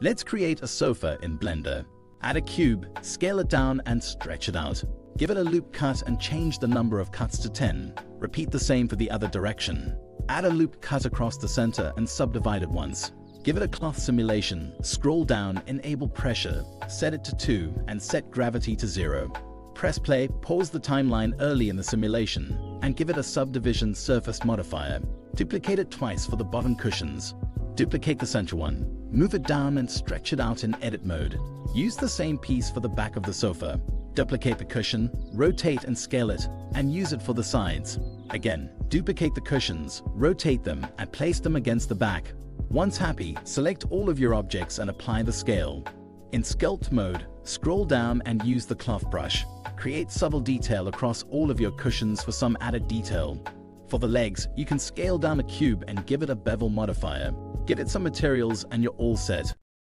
Let's create a sofa in Blender. Add a cube, scale it down and stretch it out. Give it a loop cut and change the number of cuts to 10. Repeat the same for the other direction. Add a loop cut across the center and subdivide it once. Give it a cloth simulation, scroll down, enable pressure, set it to 2 and set gravity to 0. Press play, pause the timeline early in the simulation, and give it a subdivision surface modifier. Duplicate it twice for the bottom cushions. Duplicate the center one, move it down and stretch it out in edit mode. Use the same piece for the back of the sofa. Duplicate the cushion, rotate and scale it, and use it for the sides. Again, duplicate the cushions, rotate them, and place them against the back. Once happy, select all of your objects and apply the scale. In sculpt mode, scroll down and use the cloth brush. Create subtle detail across all of your cushions for some added detail. For the legs, you can scale down a cube and give it a bevel modifier. Give it some materials and you're all set.